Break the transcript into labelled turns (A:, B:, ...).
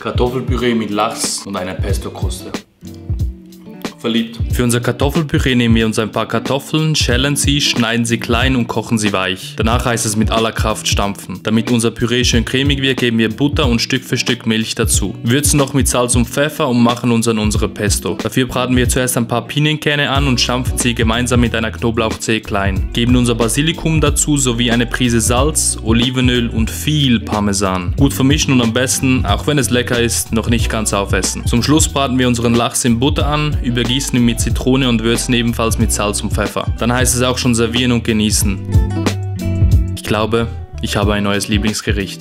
A: Kartoffelpüree mit Lachs und einer Pesto-Kruste. Verliebt.
B: Für unser Kartoffelpüree nehmen wir uns ein paar Kartoffeln, schälen sie, schneiden sie klein und kochen sie weich. Danach heißt es mit aller Kraft stampfen. Damit unser Püree schön cremig wird, geben wir Butter und Stück für Stück Milch dazu. Würzen noch mit Salz und Pfeffer und machen uns an unsere Pesto. Dafür braten wir zuerst ein paar Pinienkerne an und stampfen sie gemeinsam mit einer Knoblauchzehe klein. Geben unser Basilikum dazu sowie eine Prise Salz, Olivenöl und viel Parmesan. Gut vermischen und am besten, auch wenn es lecker ist, noch nicht ganz aufessen. Zum Schluss braten wir unseren Lachs in Butter an, über übergießen ihn mit Zitrone und würzen ebenfalls mit Salz und Pfeffer. Dann heißt es auch schon servieren und genießen. Ich glaube, ich habe ein neues Lieblingsgericht.